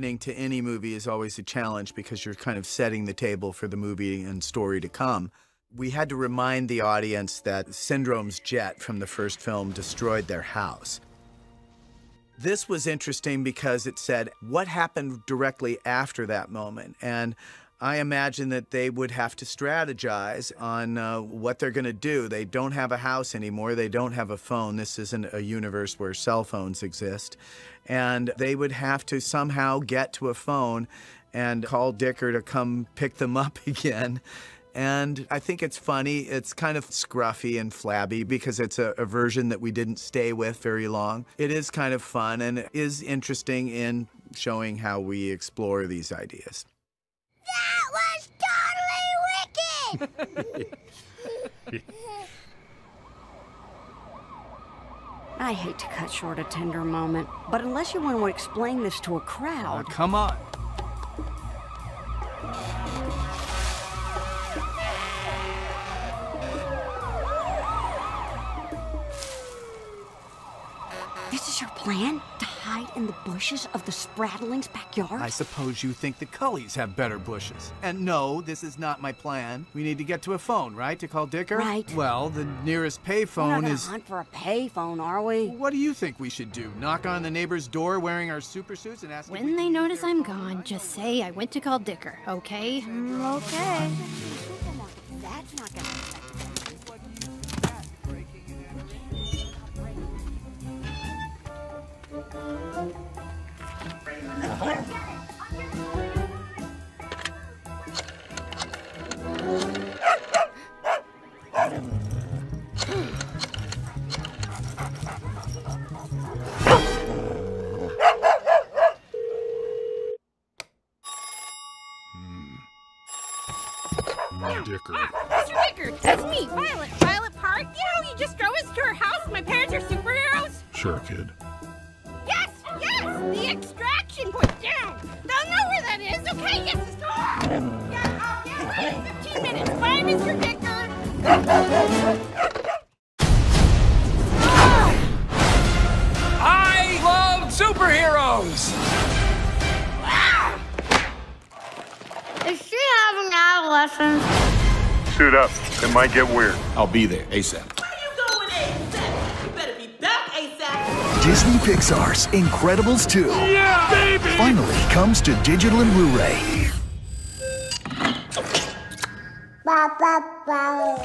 opening to any movie is always a challenge because you're kind of setting the table for the movie and story to come. We had to remind the audience that Syndrome's jet from the first film destroyed their house. This was interesting because it said what happened directly after that moment. And I imagine that they would have to strategize on uh, what they're going to do. They don't have a house anymore. They don't have a phone. This isn't a universe where cell phones exist. And they would have to somehow get to a phone and call Dicker to come pick them up again. And I think it's funny. It's kind of scruffy and flabby because it's a, a, version that we didn't stay with very long. It is kind of fun and is interesting in showing how we explore these ideas. That was totally wicked! I hate to cut short a tender moment, but unless you want to explain this to a crowd... Uh, come on. This is your plan? To hide in the bushes of the Spratlings' backyard? I suppose you think the Cullies have better bushes. And no, this is not my plan. We need to get to a phone, right, to call Dicker? Right. Well, the nearest payphone We're not is... hunt for a payphone, are we? What do you think we should do? Knock on the neighbor's door wearing our super suits and ask When they notice I'm gone, just say I went to call Dicker, okay? Mm, okay. Might get weird. I'll be there ASAP. Where are you going ASAP? You better be back ASAP. Disney Pixar's Incredibles 2 Yeah, baby! finally comes to digital and Blu-ray. Ba, ba, ba.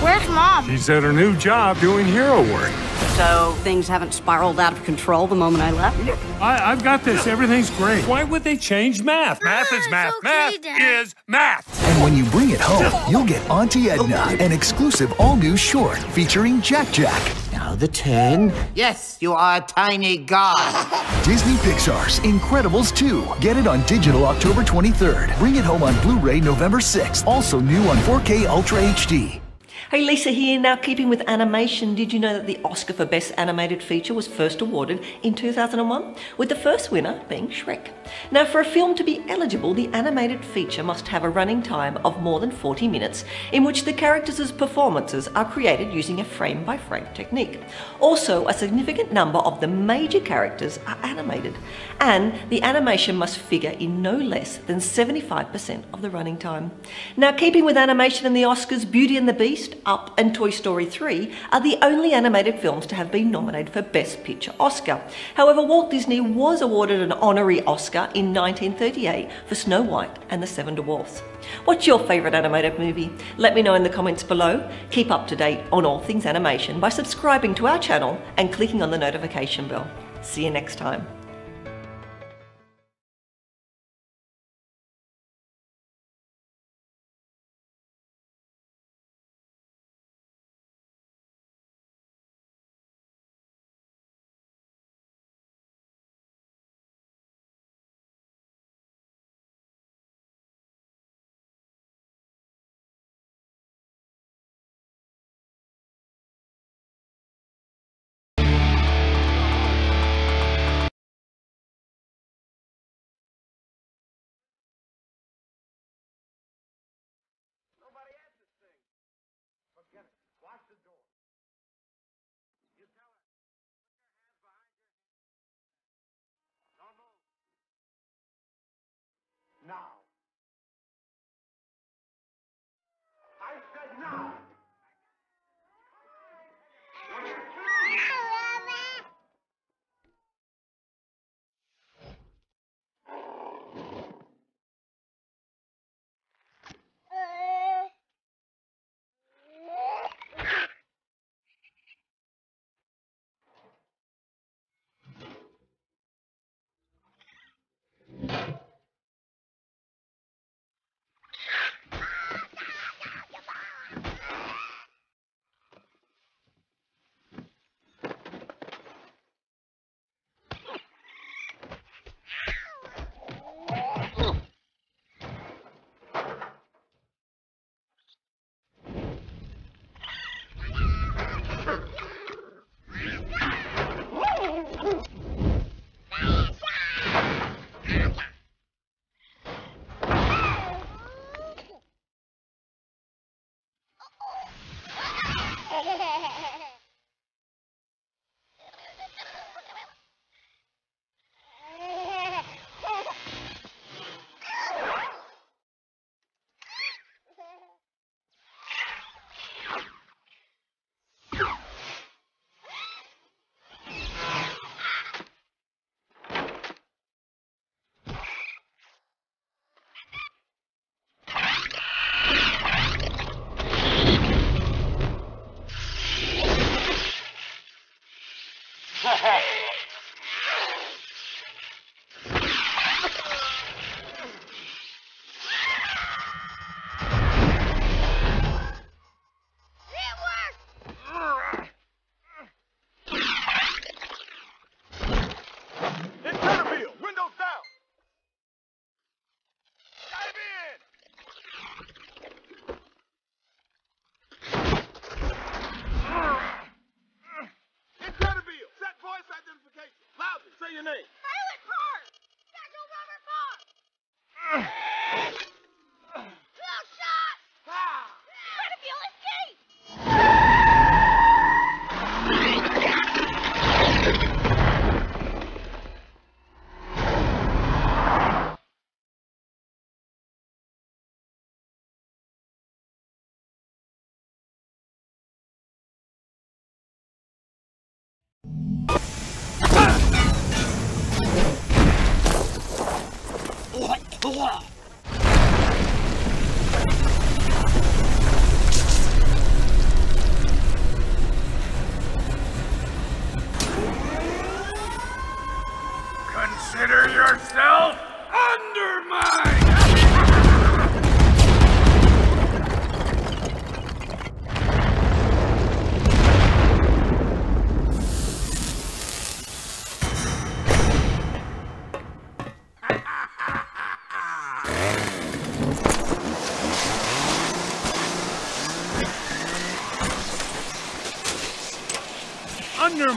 Where's mom? She's at her new job doing hero work. So things haven't spiraled out of control the moment I left? I, I've got this. Everything's great. Why would they change math? Math is math. okay, math Dad. is math. And when you bring it home, you'll get Auntie Edna, an exclusive all-new short featuring Jack Jack. Now the turn. Yes, you are a tiny god. Disney Pixar's Incredibles 2. Get it on digital October 23rd. Bring it home on Blu-ray November 6th. Also new on 4K Ultra HD. Hey, Lisa here. Now, keeping with animation, did you know that the Oscar for Best Animated Feature was first awarded in 2001, with the first winner being Shrek? Now, for a film to be eligible, the animated feature must have a running time of more than 40 minutes, in which the characters' performances are created using a frame by frame technique. Also, a significant number of the major characters are animated, and the animation must figure in no less than 75% of the running time. Now, keeping with animation and the Oscars, Beauty and the Beast, Up, and Toy Story 3 are the only animated films to have been nominated for Best Picture Oscar. However, Walt Disney was awarded an honorary Oscar in 1938 for Snow White and the Seven Dwarfs. What's your favourite animated movie? Let me know in the comments below. Keep up to date on all things animation by subscribing to our channel and clicking on the notification bell. See you next time.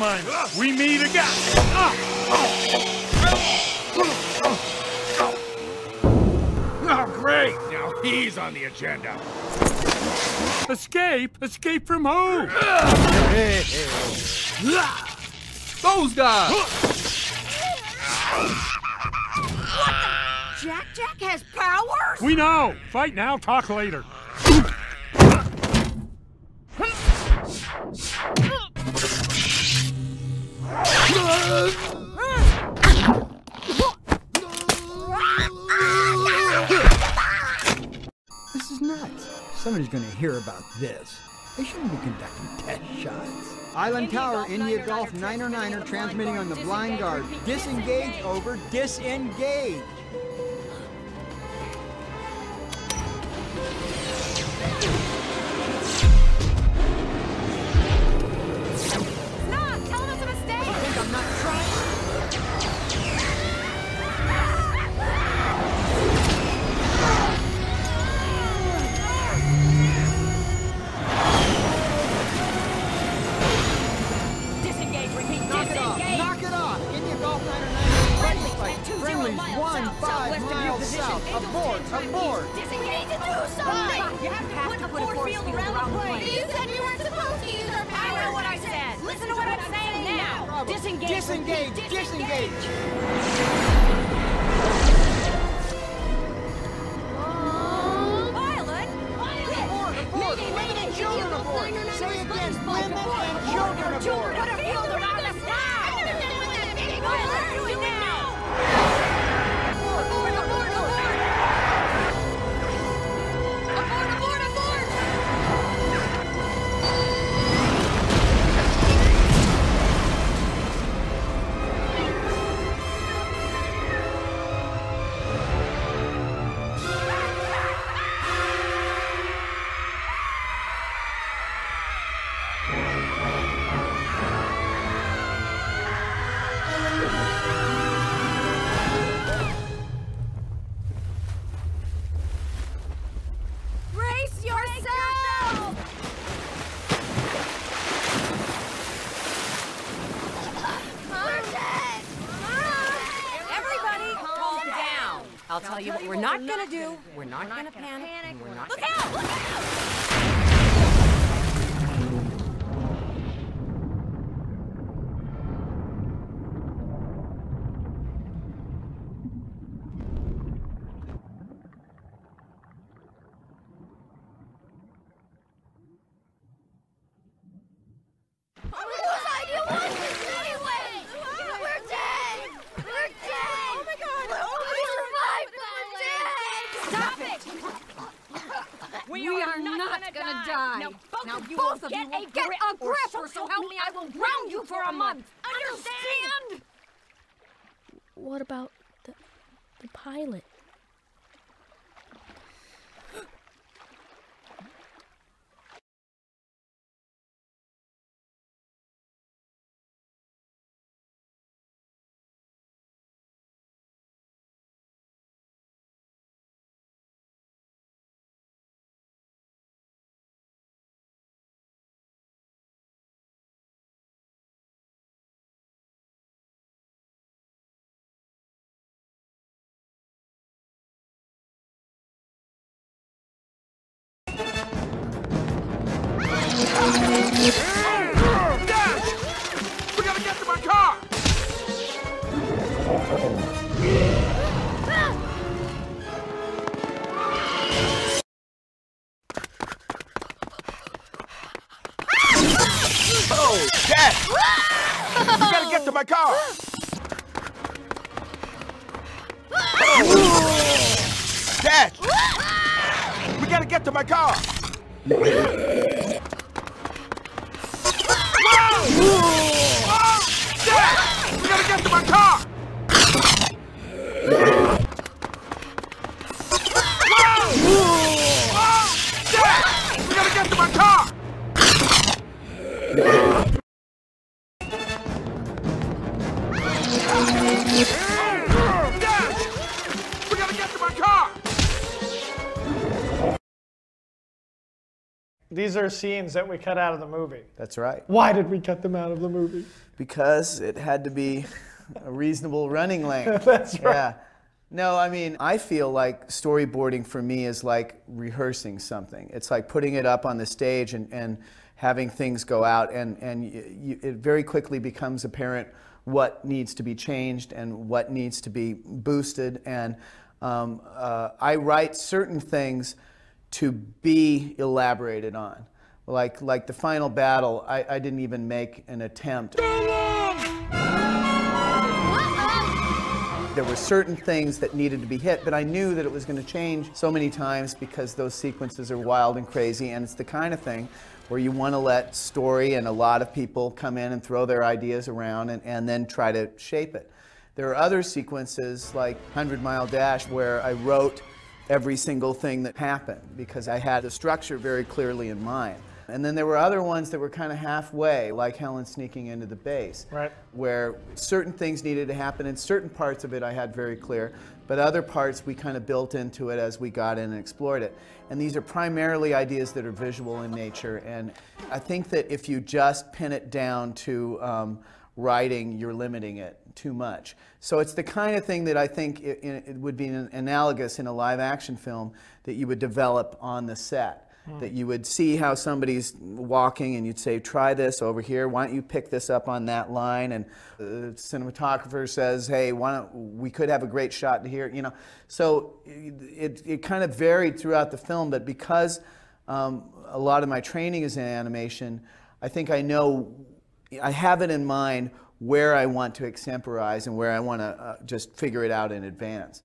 mind. We meet again. Oh, great. Now he's on the agenda. Escape? Escape from who? Those guys! Jack Jack has powers? We know. Fight now, talk later. Someone's going to hear about this. They shouldn't be conducting test shots. Island India Tower, Golf, India Golf, 909 are transmitting on the blind guard. Disengage over, disengage. tell you what we're not gonna do. We're not gonna panic. We're not. Look out! Look out! back to my car. Are scenes that we cut out of the movie. That's right. Why did we cut them out of the movie? Because it had to be a reasonable running length. That's right. Yeah. No, I mean, I feel like storyboarding for me is like rehearsing something. It's like putting it up on the stage and, and having things go out, and, and you, it very quickly becomes apparent what needs to be changed and what needs to be boosted. And um, uh, I write certain things to be elaborated on. Like, like the final battle, I, I didn't even make an attempt. There were certain things that needed to be hit, but I knew that it was going to change so many times because those sequences are wild and crazy, and it's the kind of thing where you want to let story and a lot of people come in and throw their ideas around and, and then try to shape it. There are other sequences like 100 Mile Dash where I wrote every single thing that happened because I had the structure very clearly in mind. And then there were other ones that were kind of halfway, like Helen sneaking into the base, Right. where certain things needed to happen, and certain parts of it I had very clear, but other parts we kind of built into it as we got in and explored it. And these are primarily ideas that are visual in nature, and I think that if you just pin it down to um, writing, you're limiting it too much. So it's the kind of thing that I think it, it would be an- analogous in a live action film that you would develop on the set. That you would see how somebody's walking and you'd say, try this over here. Why don't you pick this up on that line? And the cinematographer says, hey, why don't we could have a great shot here, you know. So it, it kind of varied throughout the film, but because um, a lot of my training is in animation, I think I know, I have it in mind where I want to extemporize and where I want to uh, just figure it out in advance.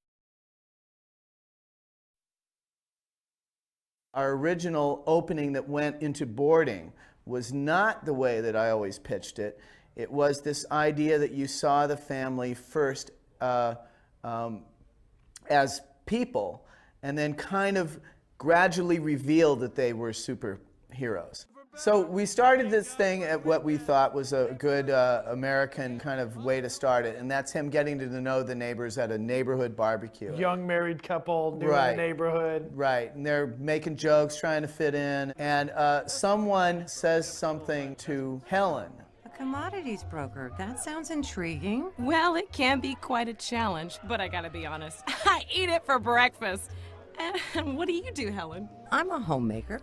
Our original opening that went into boarding was not the way that I always pitched it. It was this idea that you saw the family first uh, um, as people and then kind of gradually revealed that they were superheroes. So we started this thing at what we thought was a good uh, American kind of way to start it, and that's him getting to know the neighbors at a neighborhood barbecue. Young married couple, new in the neighborhood. Right, and they're making jokes, trying to fit in, and uh, someone says something to Helen. A commodities broker. That sounds intriguing. Well, it can be quite a challenge, but I gotta be honest, I eat it for breakfast. And what do you do, Helen? I'm a homemaker.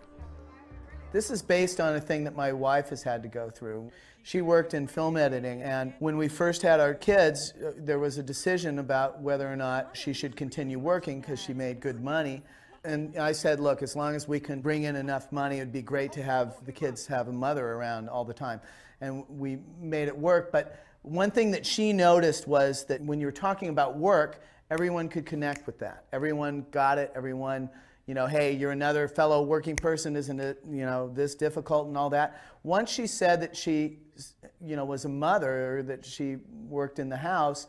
This is based on a thing that my wife has had to go through. She worked in film editing, and when we first had our kids, uh, there was a decision about whether or not she should continue working because she made good money. And I said, look, as long as we can bring in enough money, it'd be great to have the kids have a mother around all the time. And we made it work. But one thing that she noticed was that when you're talking about work, everyone could connect with that. Everyone got it. Everyone you know, hey, you're another fellow working person, isn't it, you know, this difficult and all that. Once she said that she, you know, was a mother or that she worked in the house,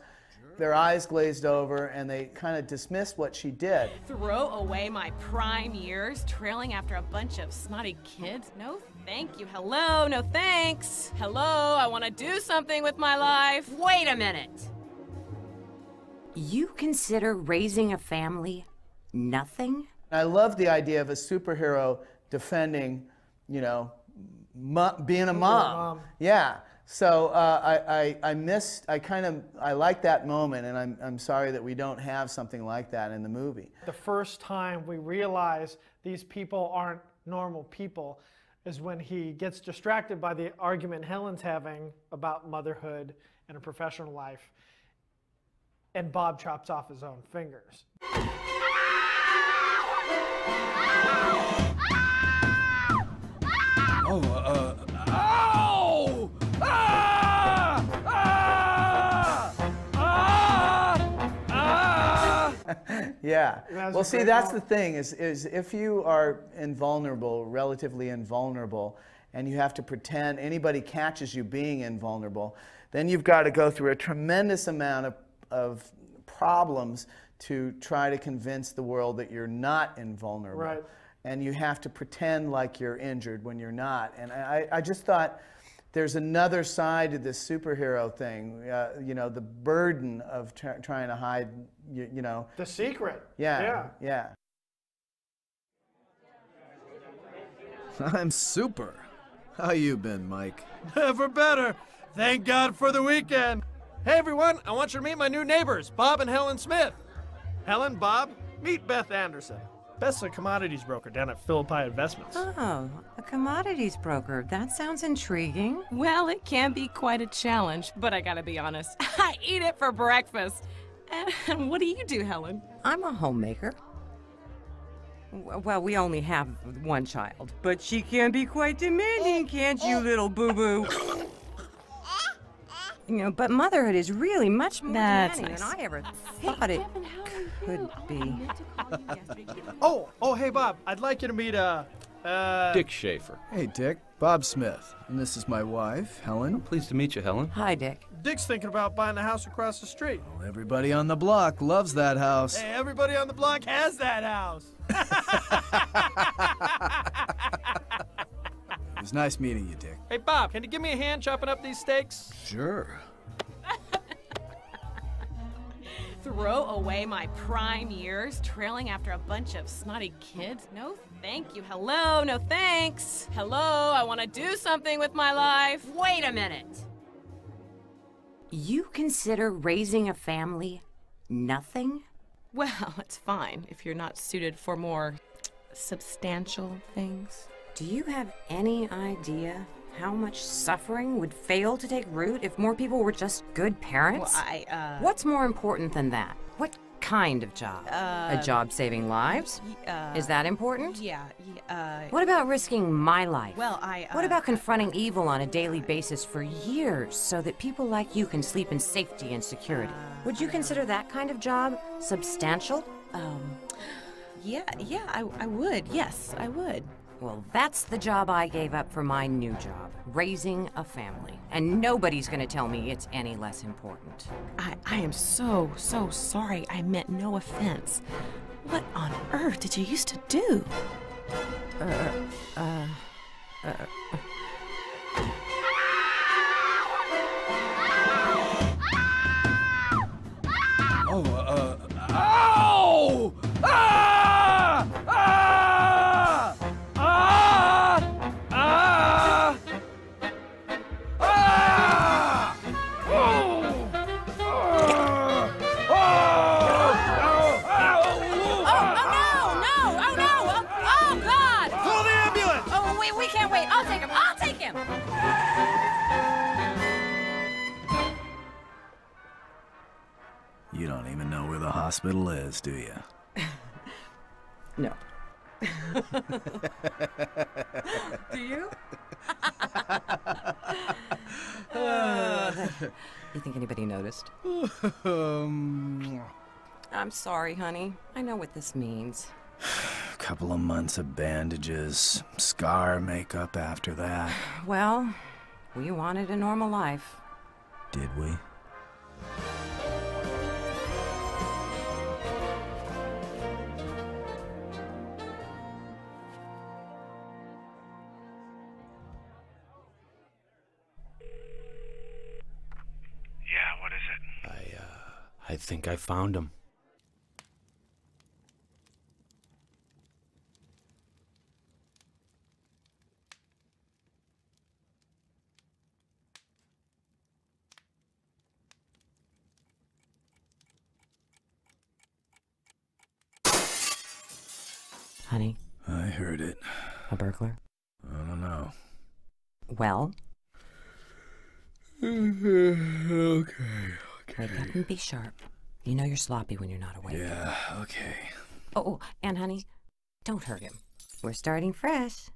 their eyes glazed over and they kind of dismissed what she did. Throw away my prime years trailing after a bunch of snotty kids? No, thank you. Hello, no thanks. Hello, I want to do something with my life. Wait a minute. You consider raising a family nothing? I love the idea of a superhero defending, you know, mo- being a mom. mom. Yeah. So uh, I, I, I missed, I kind of, I like that moment, and I'm, I'm sorry that we don't have something like that in the movie. The first time we realize these people aren't normal people is when he gets distracted by the argument Helen's having about motherhood and a professional life, and Bob chops off his own fingers. Oh, uh, ow! Ah! Ah! Ah! Ah! Yeah. Well, see, that's the thing is, is if you are invulnerable, relatively invulnerable, and you have to pretend anybody catches you being invulnerable, then you've got to go through a tremendous amount of, of problems to try to convince the world that you're not invulnerable. Right. And you have to pretend like you're injured when you're not. And I, I just thought there's another side to this superhero thing. Uh, you know, the burden of tr- trying to hide, you, you know. The secret. Yeah, Yeah. yeah. I'm super. How you been, Mike? Never better. Thank God for the weekend. Hey everyone, I want you to meet my new neighbors, Bob and Helen Smith. Helen, Bob, meet Beth Anderson. Beth's a commodities broker down at Philippi Investments. Oh, a commodities broker. That sounds intriguing. Well, it can be quite a challenge, but I gotta be honest, I eat it for breakfast. And what do you do, Helen? I'm a homemaker. Well, we only have one child, but she can be quite demanding, oh, can't you, oh. little boo boo? You know, but motherhood is really much more That's nice. than I ever thought it could be. Oh, oh, hey Bob, I'd like you to meet uh, uh. Dick Schaefer. Hey, Dick. Bob Smith. And this is my wife, Helen. Pleased to meet you, Helen. Hi, Dick. Dick's thinking about buying a house across the street. Well, Everybody on the block loves that house. Hey, everybody on the block has that house. It was nice meeting you, Dick. Hey Bob, can you give me a hand chopping up these steaks? Sure. Throw away my prime years trailing after a bunch of snotty kids? No, thank you. Hello, no thanks. Hello, I want to do something with my life. Wait a minute. You consider raising a family nothing? Well, it's fine if you're not suited for more substantial things. Do you have any idea how much suffering would fail to take root if more people were just good parents? Well, I, uh. What's more important than that? What kind of job? Uh, a job saving lives? uh, Is that important? Yeah, uh. What about risking my life? Well, I. Uh, What about confronting evil on a daily basis for years so that people like you can sleep in safety and security? Would you consider that kind of job substantial? Um. Yeah, yeah, I, I would. Yes, I would. Well, that's the job I gave up for my new job raising a family. And nobody's gonna tell me it's any less important. I, I am so, so sorry. I meant no offense. What on earth did you used to do? Uh, uh, uh. Hospital is, do you? No. Do you? Uh, you think anybody noticed? um, I'm sorry, honey. I know what this means. a couple of months of bandages, scar makeup after that. Well, we wanted a normal life. Did we? I think I found him. Honey, I heard it. a burglar? I don't know. Well, okay, wake up and be sharp. You know you're sloppy when you're not awake. Yeah, okay. Oh, oh, and honey, don't hurt him. We're starting fresh.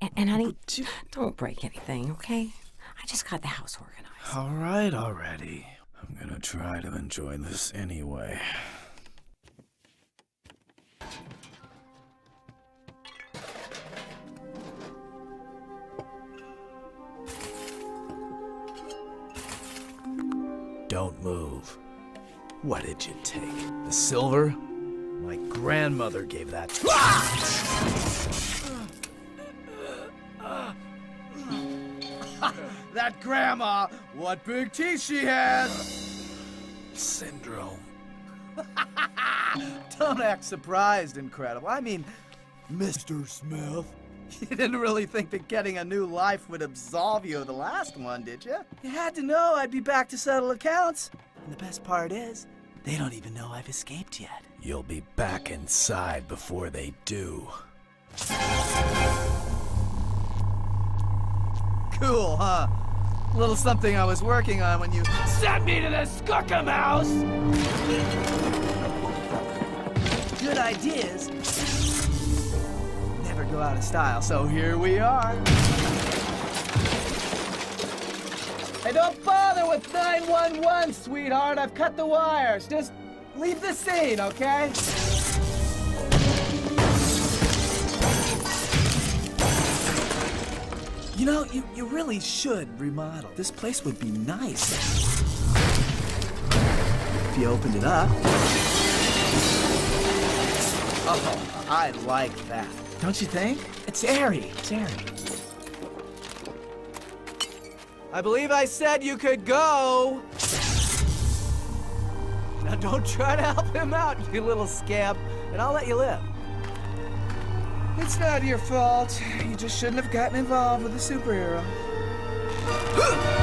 And, and honey, don't break anything, okay? I just got the house organized. All right already. I'm gonna try to enjoy this anyway. What did you take? The silver? My grandmother gave that to That grandma! What big teeth she has! Syndrome. Don't act surprised, Incredible. I mean, Mr. Smith. You didn't really think that getting a new life would absolve you of the last one, did you? You had to know I'd be back to settle accounts. And the best part is, they don't even know I've escaped yet. You'll be back inside before they do. Cool, huh? A little something I was working on when you sent me to the Skookum House! good ideas never go out of style, so here we are. Hey, don't bother with 911, sweetheart. I've cut the wires. Just leave the scene, okay? You know, you, you really should remodel. This place would be nice if you opened it up. Oh, I like that. Don't you think? It's airy. It's airy. I believe I said you could go. Now don't try to help him out, you little scamp, and I'll let you live. It's not your fault. You just shouldn't have gotten involved with a superhero.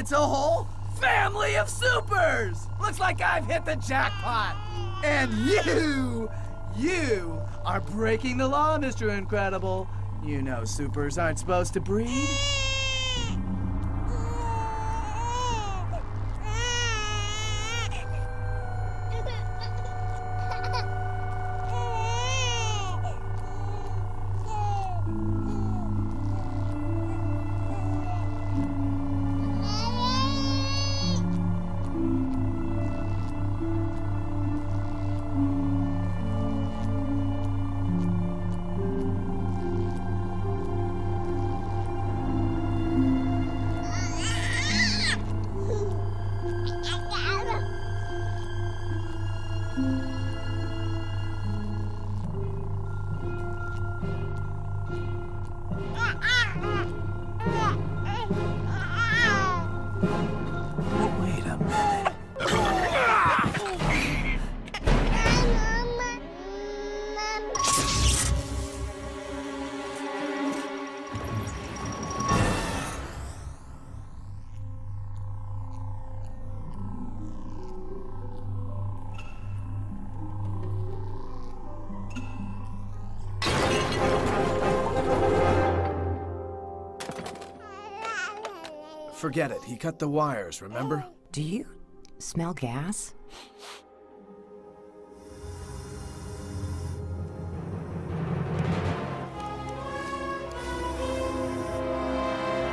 It's a whole family of supers! Looks like I've hit the jackpot! And you, you are breaking the law, Mr. Incredible. You know supers aren't supposed to breed. Forget it. He cut the wires, remember? Do you smell gas?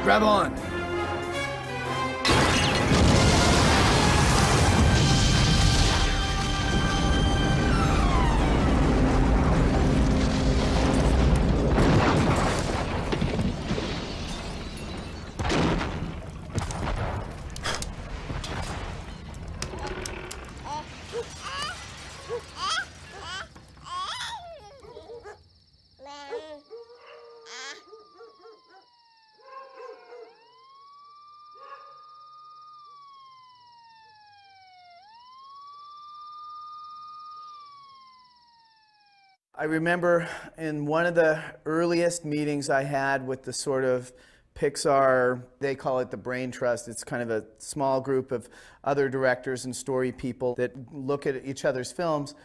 Grab on. I remember in one of the earliest meetings I had with the sort of Pixar, they call it the Brain Trust. It's kind of a small group of other directors and story people that look at each other's films.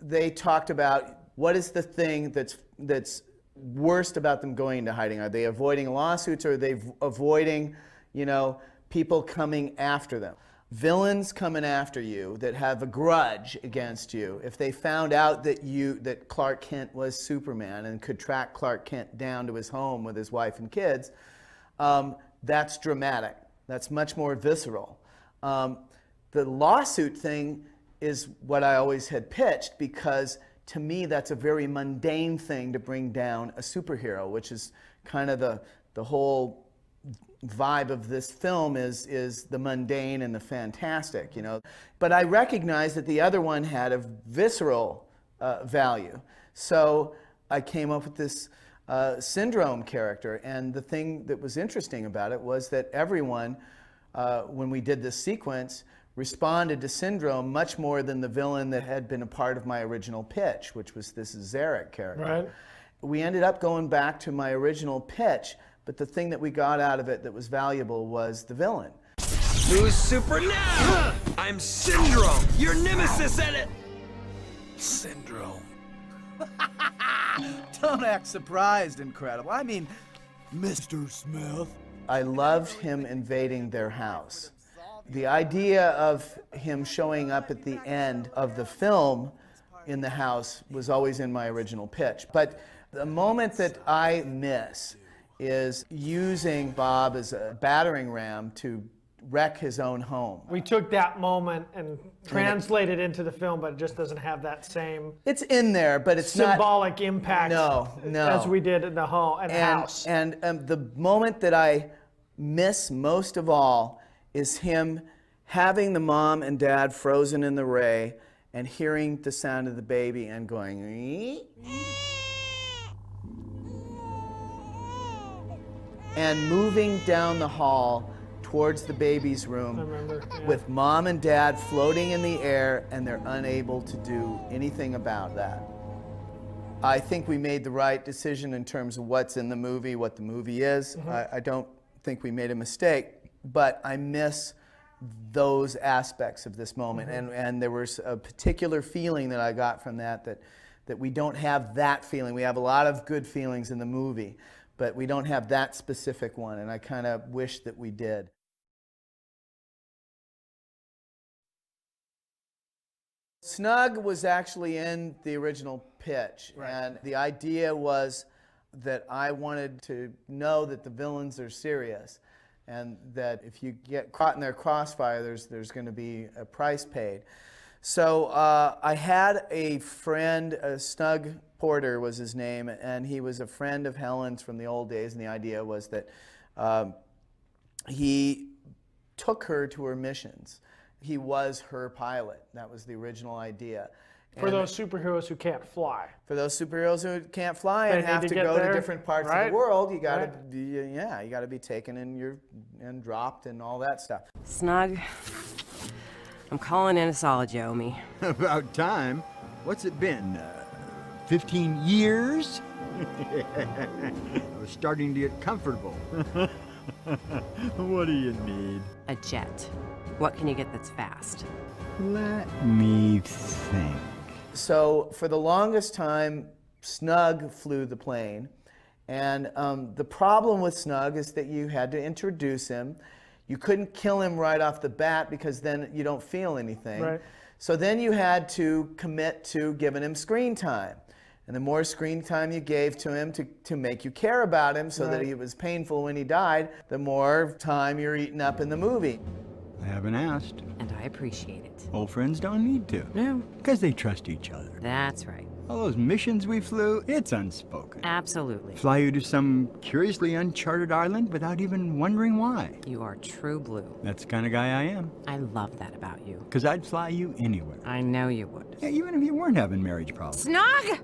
They talked about what is the thing that's that's worst about them going into hiding? Are they avoiding lawsuits or are they avoiding, you know, people coming after them? Villains coming after you that have a grudge against you. If they found out that you that Clark Kent was Superman and could track Clark Kent down to his home with his wife and kids, um, that's dramatic. That's much more visceral. Um, the lawsuit thing is what I always had pitched because to me that's a very mundane thing to bring down a superhero, which is kind of the, the whole vibe of this film is is the mundane and the fantastic, you know. But I recognized that the other one had a visceral uh, value, so I came up with this uh, syndrome character. And the thing that was interesting about it was that everyone, uh, when we did this sequence, responded to syndrome much more than the villain that had been a part of my original pitch, which was this Xerek character. Right. We ended up going back to my original pitch, but the thing that we got out of it that was valuable was the villain. Who's super now? I'm Syndrome, your nemesis at it. Syndrome. Don't act surprised, incredible. I mean, Mr. Smith. I loved him invading their house. The idea of him showing up at the end of the film in the house was always in my original pitch. But the moment that I miss is using Bob as a battering ram to wreck his own home. We took that moment and translated it into the film, but it just doesn't have that same It's in there, but it's not symbolic impact No, no. as we did in the home and, and, house. And um, the moment that I miss most of all is him having the mom and dad frozen in the ray and hearing the sound of the baby and going, and moving down the hall towards the baby's room remember, yeah. with mom and dad floating in the air and they're unable to do anything about that. I think we made the right decision in terms of what's in the movie, what the movie is. Mm-hmm. I, I don't think we made a mistake, but I miss those aspects of this moment. Mm-hmm. And, and there was a particular feeling that I got from that, that that we don't have that feeling. We have a lot of good feelings in the movie, but we don't have that specific one. And I kind of wish that we did. Snug was actually in the original pitch, and the idea was that I wanted to know that the villains are serious, and that if you get caught in their crossfire, there's there's going to be a price paid. So uh, I had a friend, uh, Snug Porter was his name, and he was a friend of Helen's from the old days, and the idea was that um, he took her to her missions. He was her pilot. That was the original idea. For And those superheroes who can't fly. for those superheroes who can't fly They and have to to, go there, to different parts of the world, you got to Right. be yeah, you got to be taken and you're and dropped and all that stuff. Snug. I'm calling in a solid, you owe me. About time. What's it been? Uh, 15 years? I was starting to get comfortable. what do you need? A jet. What can you get that's fast? Let me think. So for the longest time, Snug flew the plane, and um, the problem with Snug is that you had to introduce him. You couldn't kill him right off the bat because then you don't feel anything. Right. So then you had to commit to giving him screen time. And the more screen time you gave to him to, to make you care about him so that he was painful when he died, the more time you're eating up in the movie. I haven't asked. And I appreciate it. Old friends don't need to. No. Because they trust each other. That's right. All those missions we flew, it's unspoken. Absolutely. Fly you to some curiously uncharted island without even wondering why. You are true blue. That's the kind of guy I am. I love that about you. Because I'd fly you anywhere. I know you would. Yeah, even if you weren't having marriage problems. Snug!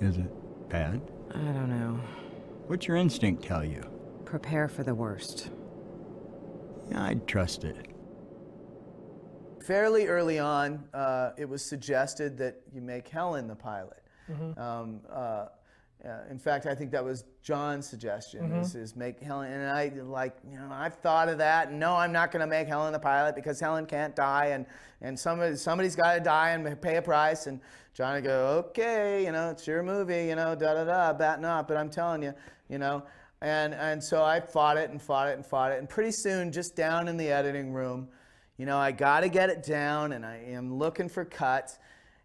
Is it bad? I don't know. What's your instinct tell you? Prepare for the worst. Yeah, I'd trust it. Fairly early on, uh, it was suggested that you make Helen the pilot. Mhm. Um, uh, uh, in fact, I think that was John's suggestion: Mhm. is, is make Helen. And I like, you know, I've thought of that. And no, I'm not going to make Helen the pilot because Helen can't die, and and somebody somebody's got to die and pay a price. And John would go, okay, you know, it's your movie, you know, da da da, bat not. But I'm telling you, you know. And and so I fought it and fought it and fought it, and pretty soon, just down in the editing room, you know, I got to get it down, and I am looking for cuts,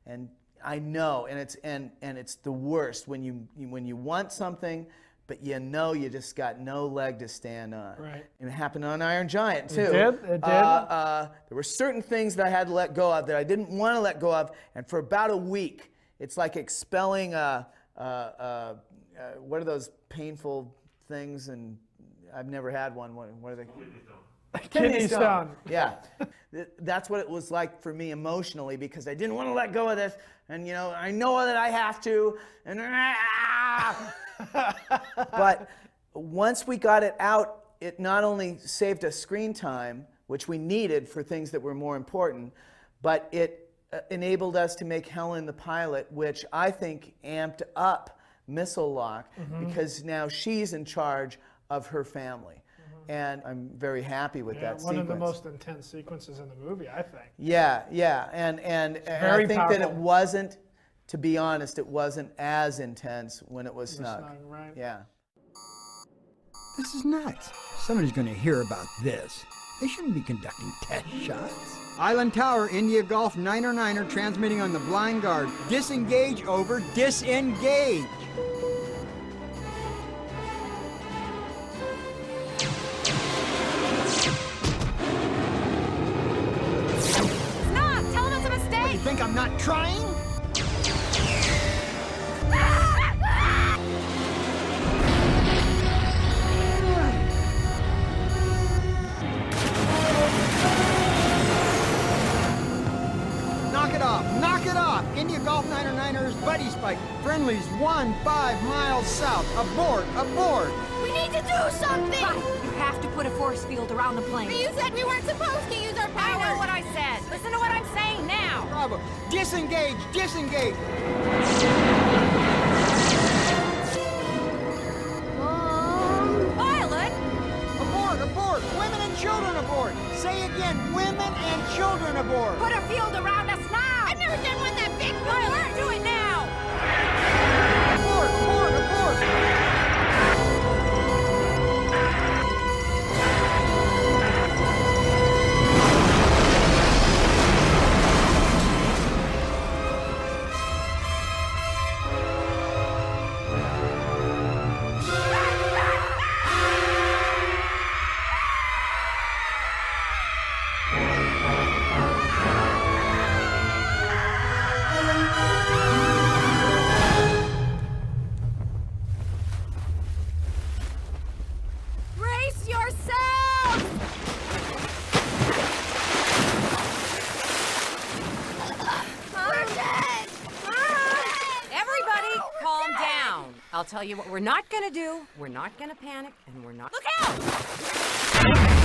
and I know, and it's and and it's the worst when you when you want something, but you know you just got no leg to stand on. Right. And it happened on Iron Giant too. It did? It did? Uh, uh, there were certain things that I had to let go of that I didn't want to let go of, and for about a week, it's like expelling a, a, a, a what are those painful things, and I've never had one. What, what are they? Kidney stone. Yeah. That's what it was like for me emotionally because I didn't want to let go of this. And, you know, I know that I have to. And, but once we got it out, it not only saved us screen time, which we needed for things that were more important, but it uh, enabled us to make Helen the pilot, which I think amped up Missile Lock Mhm. because now she's in charge of her family. And I'm very happy with. Yeah, that one sequence. of the most intense sequences in the movie, I think. Yeah, yeah, and and, and very I think that it wasn't, to be honest, it wasn't as intense when it was The snug. snug, right. Yeah. This is nuts. Somebody's going to hear about this. They shouldn't be conducting test shots. Island Tower, India Golf 909er transmitting on the blind guard. Disengage over, disengage. Tell you what we're not gonna do. We're not gonna panic, and we're not. Look out!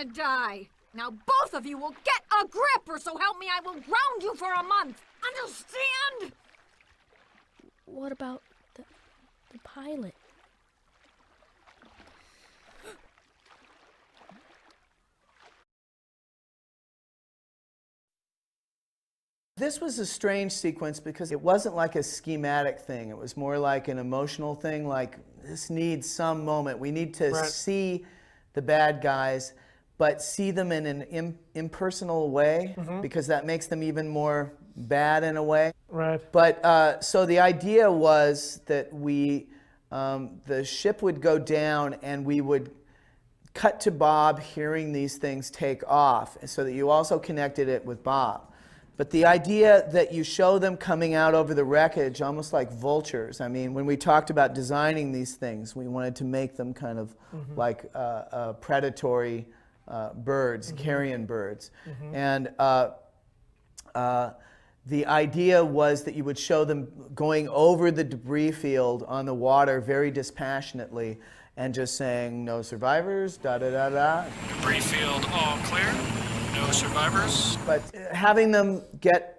Gonna die. Now both of you will get a grip, or so help me, I will ground you for a month. Understand? What about the, the pilot? This was a strange sequence because it wasn't like a schematic thing. It was more like an emotional thing, like this needs some moment. We need to Right. see the bad guys, but see them in an Im- impersonal way Mhm. because that makes them even more bad in a way. Right. But uh, so the idea was that we, um, the ship would go down and we would cut to Bob hearing these things take off so that you also connected it with Bob. But the idea that you show them coming out over the wreckage almost like vultures. I mean, when we talked about designing these things, we wanted to make them kind of Mhm. like uh, uh, predatory uh, birds, Mhm. carrion birds. Mhm. And uh, uh, the idea was that you would show them going over the debris field on the water very dispassionately and just saying, no survivors, da da da da. Debris field all clear. No survivors. But uh, having them get,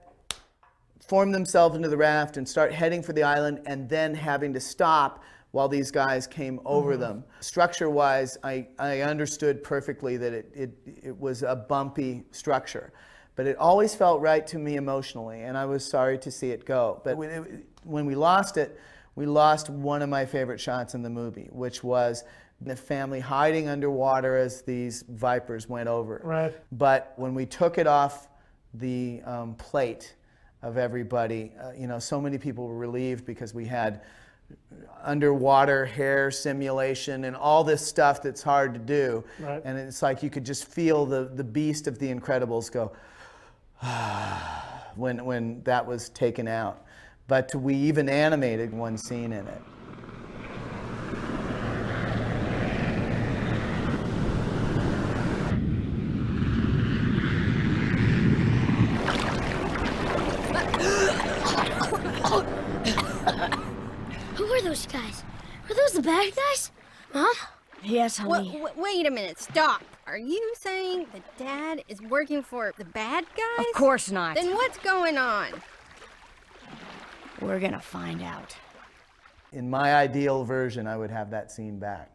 form themselves into the raft and start heading for the island and then having to stop while these guys came over Mhm. them. Structure wise, I, I understood perfectly that it, it, it was a bumpy structure. But it always felt right to me emotionally, and I was sorry to see it go. But when, it, when we lost it, we lost one of my favorite shots in the movie, which was the family hiding underwater as these vipers went over. Right. But when we took it off the um, plate of everybody, uh, you know, so many people were relieved because we had underwater hair simulation and all this stuff that's hard to do. Right. And it's like you could just feel the, the beast of the Incredibles go when, when that was taken out. But we even animated one scene in it. Who are those guys? Are those the bad guys? Mom? Yes, Wait, wait a minute, stop. Are you saying that Dad is working for the bad guys? Of course not. Then what's going on? We're gonna find out. In my ideal version, I would have that scene back.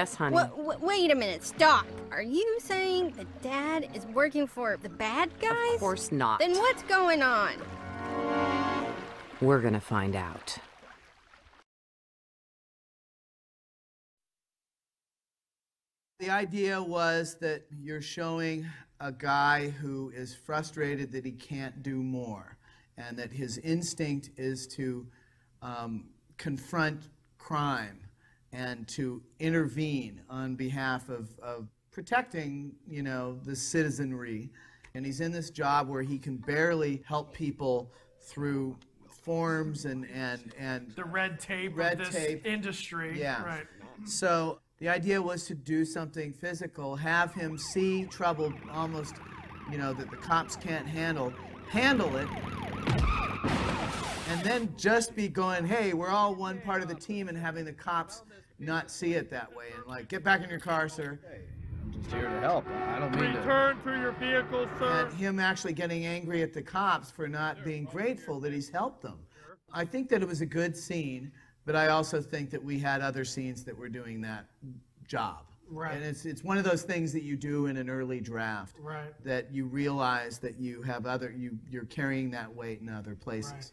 Yes, honey. Wa- wa- wait a minute, stop. Are you saying that Dad is working for the bad guys? Of course not. Then what's going on? We're gonna find out. The idea was that you're showing a guy who is frustrated that he can't do more, and that his instinct is to um, confront crime and to intervene on behalf of, of protecting, you know, the citizenry. And he's in this job where he can barely help people through forms and and and The red tape Red of this tape. industry. Yeah. Right. So the idea was to do something physical, have him see trouble almost, you know, that the cops can't handle, handle it, and then just be going, hey, we're all one part of the team, and having the cops not see it that way, and like, get back in your car, sir. I'm just here to help. I don't mean to. Return to your vehicle, sir. And him actually getting angry at the cops for not being grateful that he's helped them. I think that it was a good scene, but I also think that we had other scenes that were doing that job. Right. And it's it's one of those things that you do in an early draft. Right. That you realize that you have other you you're carrying that weight in other places.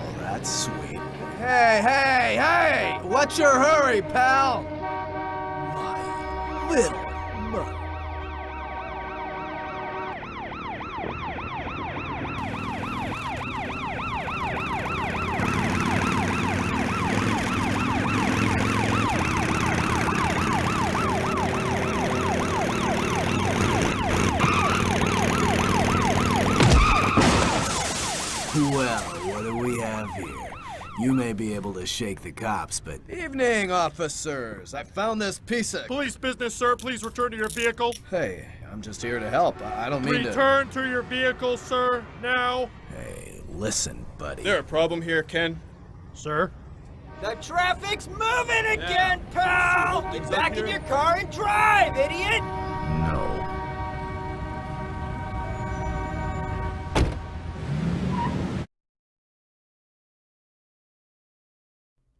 Oh, that's sweet. Hey, hey, hey! What's your hurry, pal? My little mother. Well, what do we have here? You may be able to shake the cops, but Evening, officers. I found this piece of. Police business, sir. Please return to your vehicle. Hey, I'm just here to help. I I don't mean to. Return to your vehicle, sir. Now. hey, listen, buddy. There a problem here, Ken? Sir? The traffic's moving again, pal! Get back in your car and drive, idiot!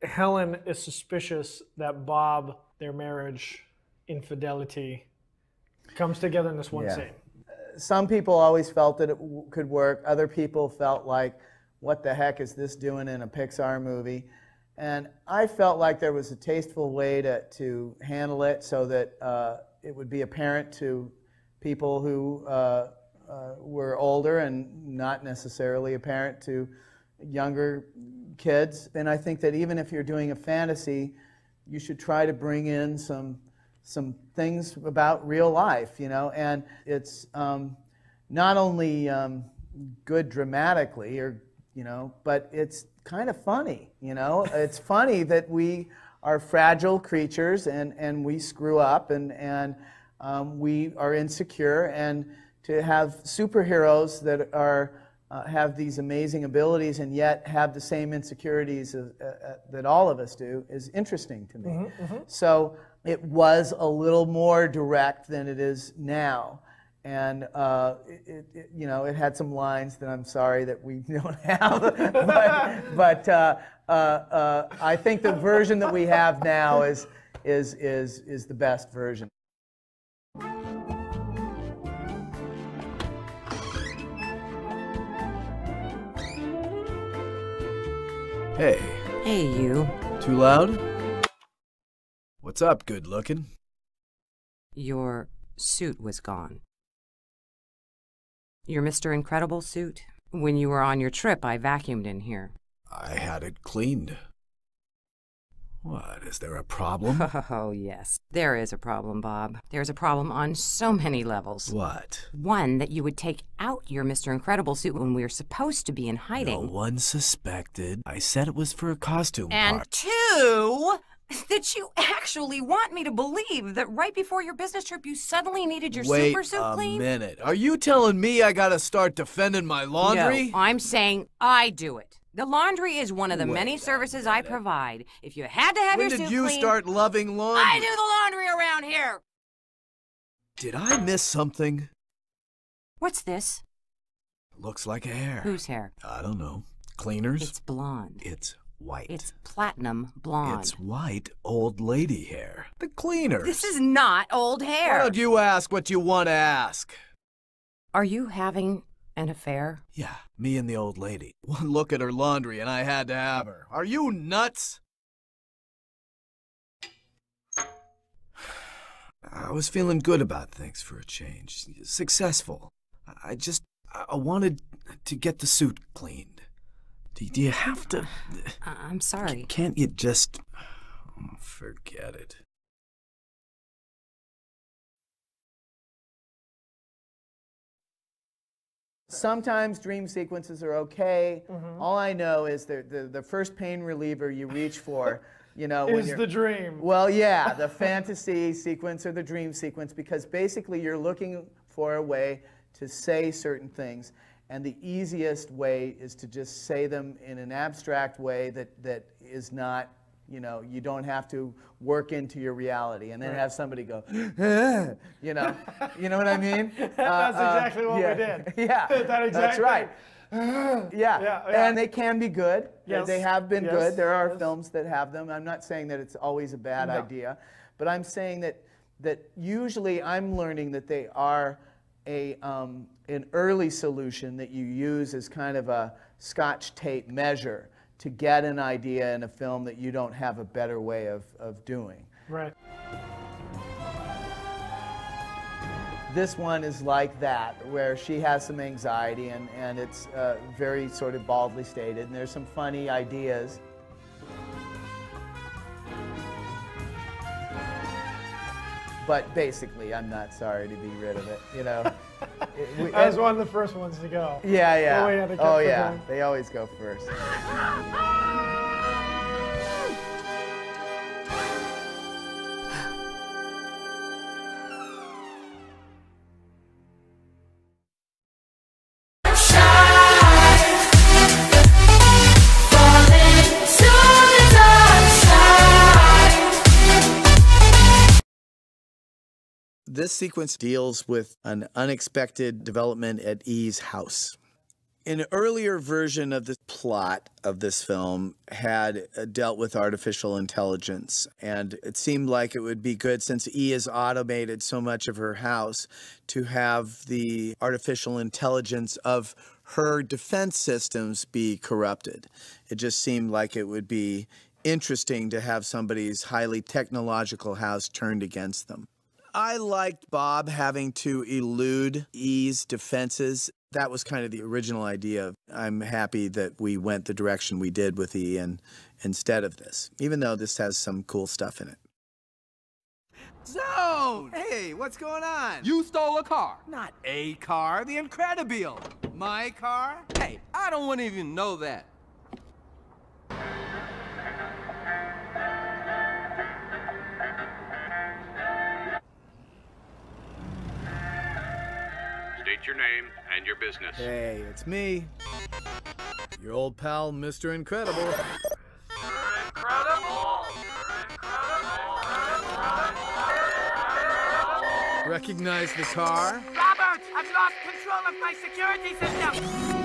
Helen is suspicious that Bob, their marriage, infidelity, comes together in this one Yeah. scene. Some people always felt that it w- could work. Other people felt like, what the heck is this doing in a Pixar movie? And I felt like there was a tasteful way to, to handle it so that uh, it would be apparent to people who uh, uh, were older and not necessarily apparent to younger kids. And I think that even if you're doing a fantasy, you should try to bring in some some things about real life, you know. And it's um, not only um, good dramatically, or you know, but it's kind of funny, you know. it's funny that we are fragile creatures and and we screw up and and um, we are insecure and to have superheroes that are uh, have these amazing abilities and yet have the same insecurities as, uh, uh, that all of us do is interesting to me. Mhm, mhm. So it was a little more direct than it is now. And uh, it, it, it- you know, it had some lines that I'm sorry that we don't have, but, but uh, uh, uh, I think the version that we have now is is is is the best version. Hey, Hey, you. too loud? What's up, good looking? Your suit was gone. Your Mr. Incredible suit? When you were on your trip, I vacuumed in here. I had it cleaned. What, is there a problem? Oh, yes. There is a problem, Bob. There's a problem on so many levels. What? One, that you would take out your Mr. Incredible suit when we were supposed to be in No hiding. one suspected. I said it was for a costume and part. two, that you actually want me to believe that right before your business trip you suddenly needed your Wait super suit clean a minute. Are you telling me I gotta start defending my laundry? No, I'm saying I do it. The laundry is one of the many services I provide. If you had to have when your did suit you cleaned, start loving laundry? I do the laundry around here. Did I miss something? What's this? Looks like hair. Whose hair? I don't know. Cleaners? It's blonde. It's white. It's platinum blonde. It's white old lady hair. The cleaners. This is not old hair. Why don't you ask what you want to ask? Are you having an affair? Yeah, me and the old lady. One look at her laundry and I had to have her. Are you nuts? I was feeling good about things for a change. Successful. I just, I wanted to get the suit cleaned. Do, you have to? I'm sorry. Can't you just. Oh, forget it. Sometimes dream sequences are okay. Mhm. All I know is the, the, the first pain reliever you reach for, you know, Is the dream. Well, yeah, the fantasy sequence or the dream sequence, because basically you're looking for a way to say certain things. And the easiest way is to just say them in an abstract way that, that is not, you know, you don't have to work into your reality and then Right. have somebody go, you know, you know what I mean? That's Uh, exactly what we did. Yeah, That exact that's right. Yeah. Yeah, yeah. and they can be good. They- Yes, They have been yes, good. There are yes. films that have them. I'm not saying that it's always a bad No. idea, but I'm saying that that usually I'm learning that they are a um, an early solution that you use as kind of a Scotch tape measure to get an idea in a film that you don't have a better way of, of doing. Right. This one is like that, where she has some anxiety and, and it's uh, very sort of baldly stated, and there's some funny ideas. But basically, I'm not sorry to be rid of it, you know. It- we- That was one of the first ones to go. Yeah, yeah. Oh, we had oh, yeah. them. They always go first. This sequence deals with an unexpected development at E's house. An earlier version of the plot of this film had uh, dealt with artificial intelligence, and it seemed like it would be good since E has automated so much of her house to have the artificial intelligence of her defense systems be corrupted. It just seemed like it would be interesting to have somebody's highly technological house turned against them. I liked Bob having to elude E's defenses. That was kind of the original idea. I'm happy that we went the direction we did with E and instead of this, even though this has some cool stuff in it. Zone! Hey, what's going on? You stole a car. Not a car, the Incredibile. My car? Hey, I don't want to even know that. State your name and your business. Hey, it's me. Your old pal, Mr. Incredible. Recognize the car? Robert, I've lost control of my security system.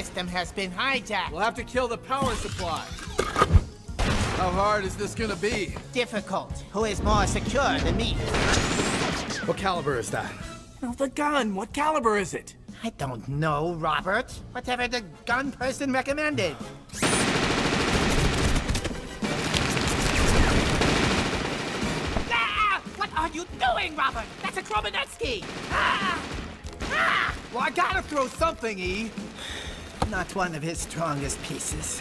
System has been hijacked. We'll have to kill the power supply. How hard is this gonna be? Difficult. Who is more secure than me? What caliber is that? No, the gun. What caliber is it? I don't know, Robert. Whatever the gun person recommended. Ah! What are you doing, Robert? That's a Kromanetsky! Ah! Ah! Well, I gotta throw something, E. Not one of his strongest pieces.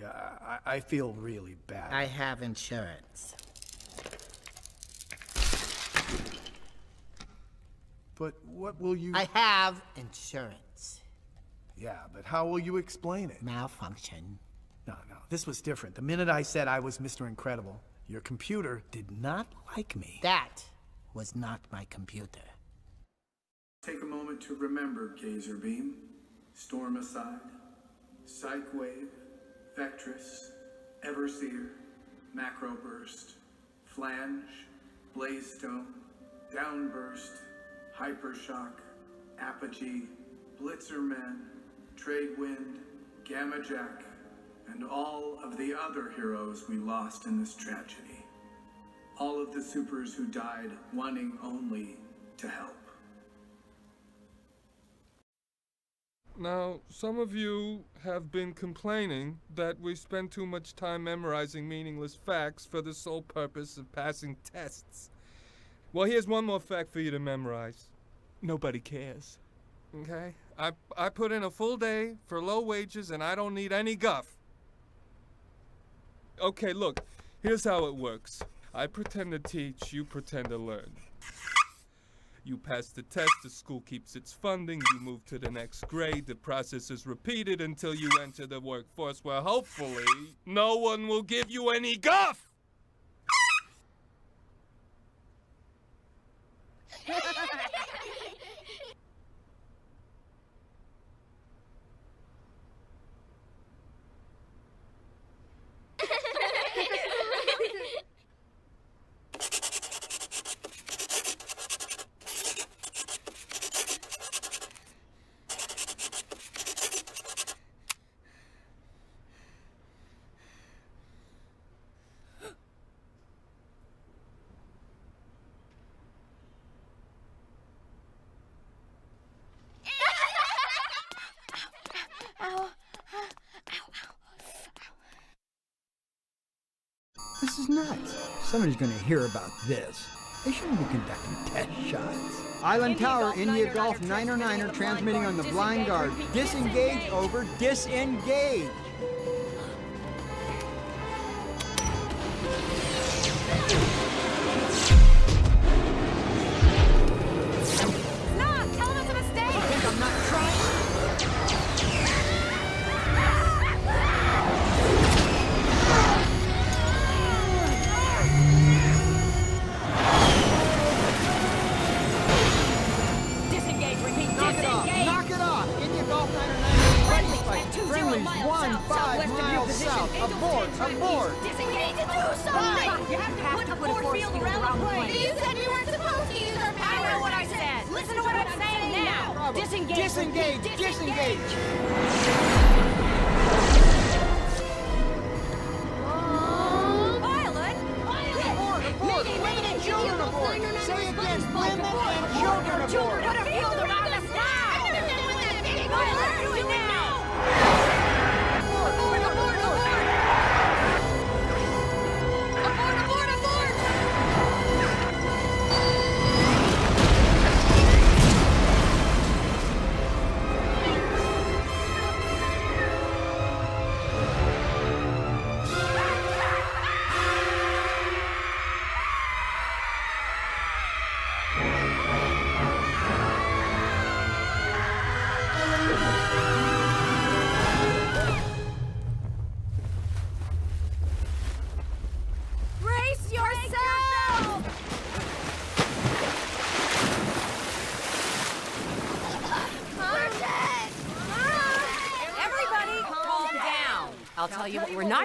I, I feel really bad. I have insurance. But what will you... I have insurance. Yeah, but how will you explain it? Malfunction. No, no, this was different. The minute I said I was Mr. Incredible, your computer did not like me. That was not my computer. Take a moment to remember Gazerbeam, Storm Aside, Psycwave, Vectress, Everseer, Macroburst, Phylange, Blazestone, Downburst, Hypershock, Apogee, Blitzerman, Tradewind, Gamma Jack, and all of the other heroes we lost in this tragedy. All of the supers who died wanting only to help. Now, some of you have been complaining that we spend too much time memorizing meaningless facts for the sole purpose of passing tests. Well, here's one more fact for you to memorize. Nobody cares. Okay? I, I put in a full day for low wages and I don't need any guff. Okay, look, here's how it works. I pretend to teach, you pretend to learn. You pass the test, the school keeps its funding, you move to the next grade, the process is repeated until you enter the workforce where hopefully no one will give you any guff! is nuts. Somebody's gonna hear about this. They shouldn't be conducting test shots. Island Tower, India Golf 909er transmitting on the blind guard. Disengage over, disengage.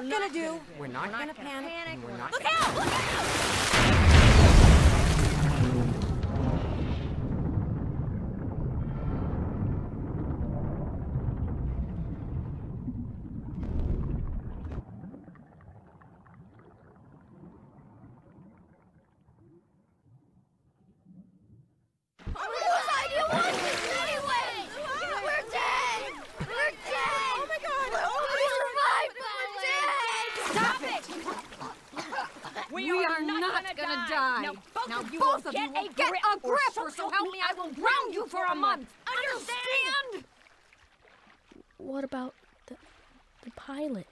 You what we're not gonna do. We're not gonna panic. and We're not Look gonna... out! Look out! Whose idea was this anyway? We're dead! We're dead! Oh my god! We survived, but we're dead! Stop it! We, are, not, gonna, die. Now, both Now of you both will of get you will a grip, grip, a or grip, so or so help me, I will ground you for a month. Understand? What about the, the pilot?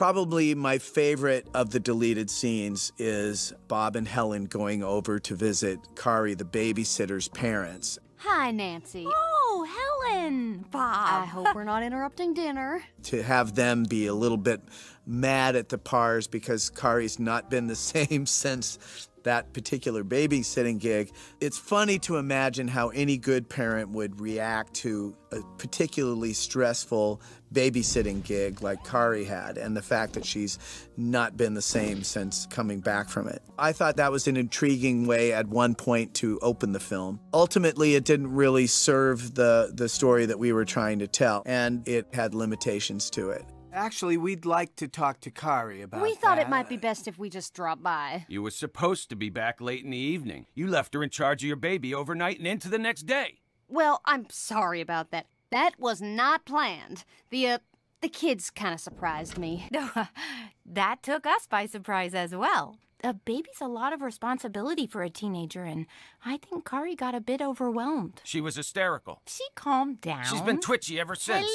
Probably my favorite of the deleted scenes is Bob and Helen going over to visit Kari, the babysitter's parents. Hi, Nancy. Oh, Helen! Bob. I hope we're not interrupting dinner. To have them be a little bit mad at the Parrs because Kari's not been the same since that particular babysitting gig. It's funny to imagine how any good parent would react to a particularly stressful babysitting gig like Kari had and the fact that she's not been the same since coming back from it. I thought that was an intriguing way at one point to open the film. Ultimately, it didn't really serve the, the story that we were trying to tell, and it had limitations to it. Actually, we'd like to talk to Kari about We thought that. it might be best if we just dropped by. You were supposed to be back late in the evening. You left her in charge of your baby overnight and into the next day. Well, I'm sorry about that. That was not planned. The, uh, the kids kind of surprised me. that took us by surprise as well. A baby's a lot of responsibility for a teenager, and I think Kari got a bit overwhelmed. She was hysterical. She calmed down. She's been twitchy ever since.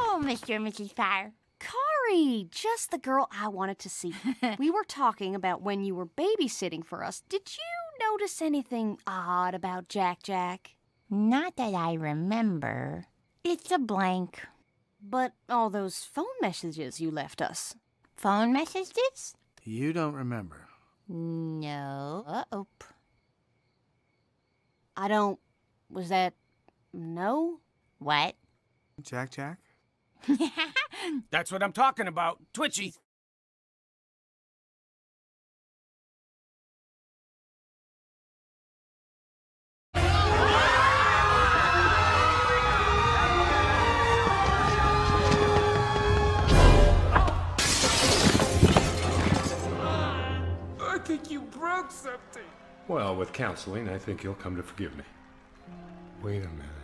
Oh, Hello, Mr. and Mrs. Parr. Kari, just the girl I wanted to see. we were talking about when you were babysitting for us. Did you notice anything odd about Jack Jack? Not that I remember. It's a blank. But all those phone messages you left us. Phone messages? You don't remember. No. Uh-oh. I don't. Was that. No? What? Jack Jack? That's what I'm talking about. Twitchy. I think you broke something. Well, with counseling, I think you'll come to forgive me. Wait a minute.